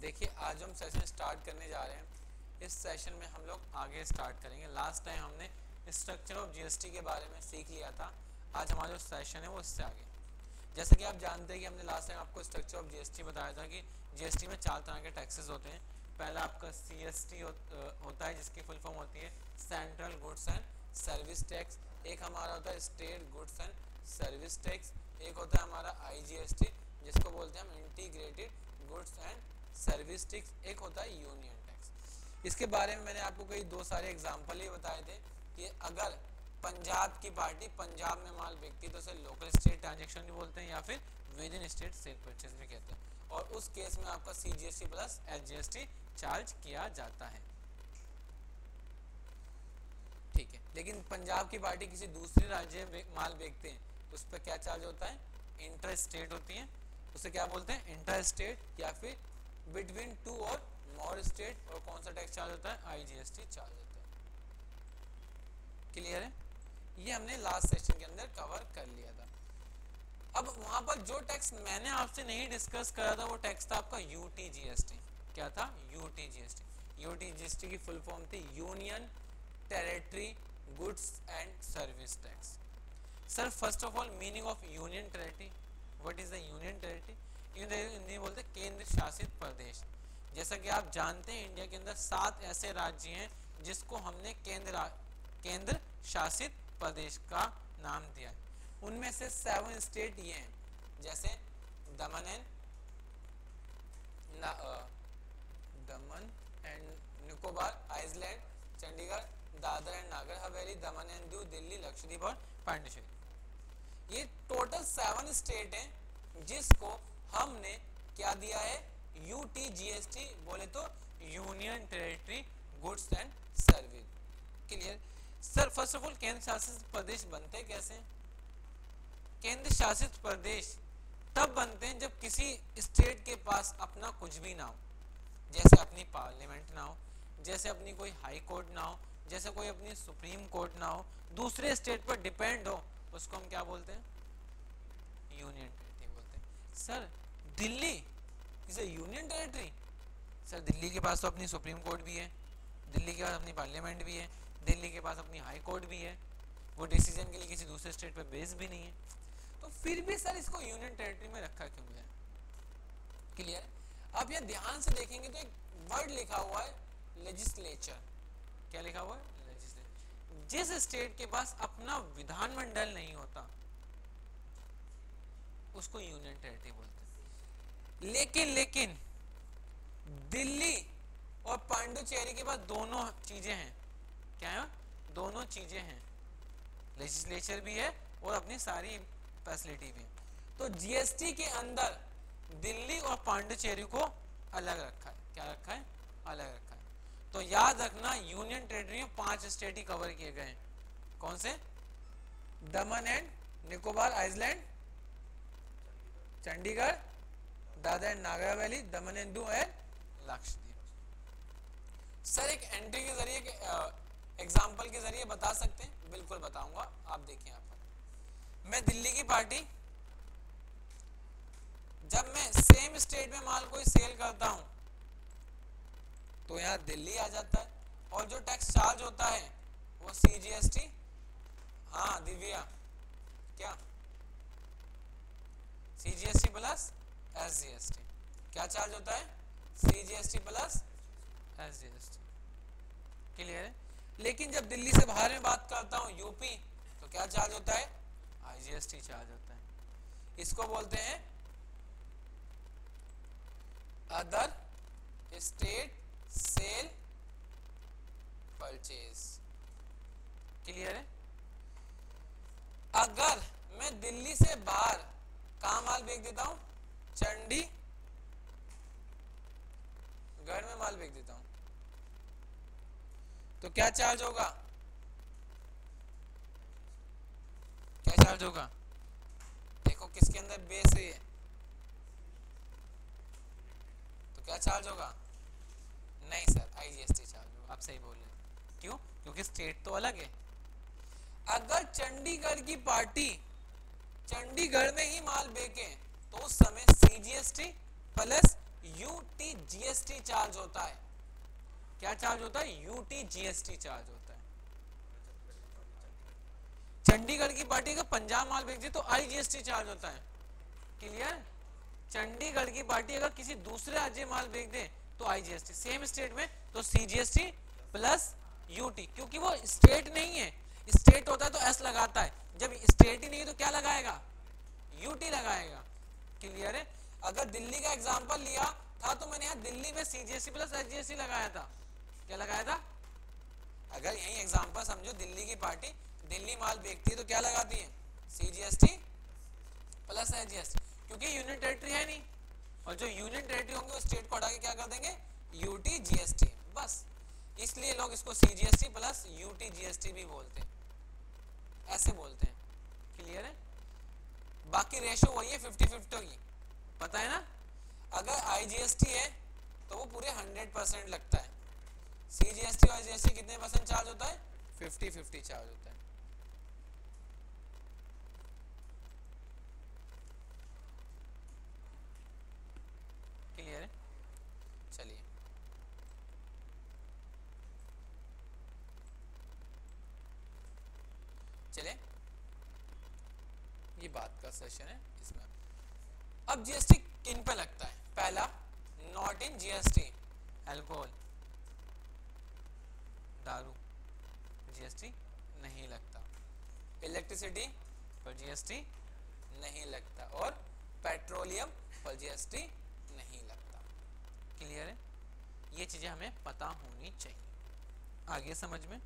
देखिए आज हम सेशन स्टार्ट करने जा रहे हैं। इस सेशन में हम लोग आगे स्टार्ट करेंगे। लास्ट टाइम हमने स्ट्रक्चर ऑफ़ जीएसटी के बारे में सीख लिया था। आज हमारा जो सेशन है वो इससे आगे। जैसे कि आप जानते हैं कि हमने लास्ट टाइम आपको स्ट्रक्चर ऑफ़ जीएसटी बताया था कि जीएसटी में चार तरह के टैक्सेस होते हैं। पहला आपका सीएसटी हो, होता है जिसकी फुल फॉर्म होती है central goods and service tax एक हमारा होता है state goods and service tax एक होता है हमारा आईजीएसटी जिसको बोलते हैं हम integrated goods and service tax एक होता है यूनियन टैक्स। इसके बारे में मैंने आपको कई दो सारे एग्जांपल ही बताए थे कि अगर पंजाब की पार्टी पंजाब में माल बेचती तो उसे लोकल स्टेट ट्रांजेक्शन भी बोलते हैं या फिर within state sale purchase भी कहते हैं। और उस केस में आपका सीजीएसटी प्लस एचजीएसटी चार्ज किया जाता है। ठीक है, लेकिन पंजाब की पार्टी किसी दूसरे राज्य में माल बेचते हैं उस पर क्या चार्ज होता है? इंटर स्टेट होती है। उसे क्या बोलते हैं? इंटर स्टेट या फिर बिटवीन टू और मोर स्टेट और कौन सा टैक्स चार्ज होता है? आईजीएसटी चार्ज होता है। क्लियर है? ये हमने लास्ट सेशन के अंदर कवर कर लिया था। अब वहाँ पर जो टैक्स मैंने आपसे नहीं डिस्कस करा था, वो टैक्स था आपका यूटीजीएसटी क्या था? यूटीजीएसटी यूटीजीएसटी की फुल फॉर्म थी union territory goods and service tax sir first of all meaning of union territory what is the union territory Hindi बोलते केंद्र शासित प्रदेश। जैसा कि आप जानते हैं, इंडिया के अंदर सात ऐसे राज्य हैं जिसको हमने केंद्र केंद्र शासित प्रदेश का नाम दिया उनमें से सेवन स्टेट ये हैं। जैसे Daman and Daman and Nicobar, island, Chandigarh, Dadra and Nagar Haveli, Daman and Diu Delhi, Lakshadweep और पांडिचेरी। ये टोटल सेवन स्टेट हैं जिसको हमने क्या दिया है? यूटीजीएसटी बोले तो union territory goods and service clear sir first of all केंद्र शासित प्रदेश बनते कैसे? केंद्र शासित प्रदेश तब बनते हैं जब किसी स्टेट के पास अपना कुछ भी ना हो। जैसे अपनी पार्लियामेंट ना हो, जैसे अपनी कोई हाई कोर्ट ना हो, जैसे कोई अपनी सुप्रीम कोर्ट ना हो, दूसरे स्टेट पर डिपेंड हो, उसको हम क्या बोलते हैं? Union sir, Delhi is a union territory sir, Delhi के पास तो अपनी सुप्रीम कोर्ट भी है, दिल्ली के पास अपनी पार्लियामेंट भी है, दिल्ली के पास अपनी हाई कोर्ट भी है, वो डिसीज़न के लिए किसी दूसरे स्टेट पर बेस भी नहीं है। तो फिर भी सर, इसको यूनियन टेरिटरी में रखा क्यों गया? क्लियर अब ये ध्यान से देखेंगे तो एक वर्ड लिखा हुआ है लेजिस्लेचर क्या लिखा हुआ है? लेजिस्लेचर जिस स्टेट के पास अपना विधानमंडल नहीं होता उसको यूनियन टेरिटरी बोलते हैं। लेकिन लेकिन, दिल्ली और पांडुचेरी के पास दोनों चीज़ें हैं। क्या है? दोनों चीज़ें हैं। लेजिस्लेचर भी है और अपनी सारी फैसिलिटी भी तो जीएसटी के अंदर दिल्ली और पांडुचेरी को अलग रखा है। क्या रखा है? अलग रखा है। तो याद रखना, यूनियन टेरिटरी में पाँच स्टेट ही कवर किए गए कौन से? Daman and Nicobar island Chandigarh, Dadra and Nagar valley Daman and and Lakshadweep sir, एक एंट्री के ज़रिए एग्ज़ाम्पल के ज़रिए बता सकते हैं? बिल्कुल बताऊँगा, आप देखिए यहाँ पर। मैं दिल्ली की पार्टी जब मैं सेम स्टेट में माल कोई सेल करता हूँ तो यहाँ दिल्ली आ जाता है। और जो टैक्स चार्ज होता है, वो सीजीएसटी हाँ दिव्या, क्या? सीजीएसटी प्लस एसजीएसटी क्या चार्ज होता है? सीजीएसटी प्लस एसजीएसटी क्लियर है? लेकिन जब दिल्ली से बाहर में बात करता हूँ यूपी तो क्या चार्ज होता है? आईजीएसटी चार्ज होता है। इसको बोलते हैं other state sale purchase clear है? अगर मैं दिल्ली से बाहर कहा माल बेच देता हूँ, चंडी गढ़ में माल बेच देता हूँ। तो क्या चार्ज होगा? क्या चार्ज होगा? देखो किसके अंदर बेस है तो क्या चार्ज होगा? नहीं सर आईजीएसटी चार्ज होगा। आप सही बोल रहे क्यों? क्योंकि स्टेट तो अलग है। अगर चंडीगढ़ की पार्टी चंडीगढ़ में ही माल बेचे। तो उस समय CGST plus UT GST charge होता है। क्या चार्ज होता है? यूटी जीएसटी चार्ज होता है। चंडीगढ़ की पार्टी का पंजाब माल बेचती तो आईजीएसटी चार्ज होता है। क्लियर चंडीगढ़ की पार्टी अगर किसी दूसरे राज्य माल बेच दे तो आईजीएसटी सेम स्टेट में तो सीजीएसटी प्लस यूटी क्योंकि वो स्टेट नहीं है। स्टेट होता है तो एस लगाता है। जब स्टेट ही नहीं तो क्या लगाएगा? यूटी लगाएगा। क्लियर है? अगर दिल्ली का एग्ज़ाम्पल लिया, था तो मैंने यहाँ दिल्ली में सीजीएसटी प्लस एचजीएसटी लगाया था। क्या लगाया था? अगर यही एग्ज़ाम्पल समझो, दिल्ली की पार्टी दिल्ली माल बेचती है तो क्या लगाती है? सीजीएसटी प्लस एचजीएसटी क्योंकि यूनियन टेरिटरी है नहीं। और जो यूनियन टेरिटरी होंगे वो स्टेट को हटा के क्या कर देंगे? यूटी जीएसटी बस। इसलिए लोग इसको सीजीएसटी प्लस यूटी जीएसटी भी बोलते हैं। ऐसे बोलते हैं। क्लियर है? बाकी रेशो वही है फिफ्टी फिफ्टी की पता है ना? अगर आईजीएसटी है तो वो पूरे हंड्रेड परसेंट लगता है। सीजीएसटी और आईजीएसटी कितने परसेंट चार्ज होता है? फिफ्टी फिफ्टी चार्ज होता है। क्लियर है? चले। ये बात का सेशन है इसमें। अब जीएसटी किन पे लगता है? पहला नॉट इन जीएसटी अल्कोहल दारू। जीएसटी नहीं लगता। इलेक्ट्रिसिटी पर जीएसटी नहीं लगता। और पेट्रोलियम पर जीएसटी नहीं लगता। क्लियर है? ये चीज़ें हमें पता होनी चाहिए। आगे समझ में?